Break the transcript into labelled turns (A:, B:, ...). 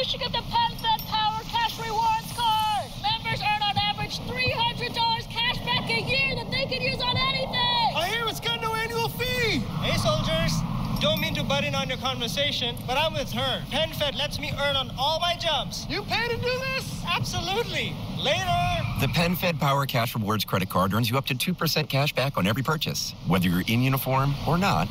A: you should get the PenFed Power Cash Rewards card. Members earn on average $300 cash back a year that they can use on anything.
B: I hear it's got no annual fee.
C: Hey, soldiers. Don't mean to butt in on your conversation, but I'm with her. PenFed lets me earn on all my jumps.
B: You pay to do this?
C: Absolutely. Later.
D: The PenFed Power Cash Rewards credit card earns you up to 2% cash back on every purchase, whether you're in uniform or not.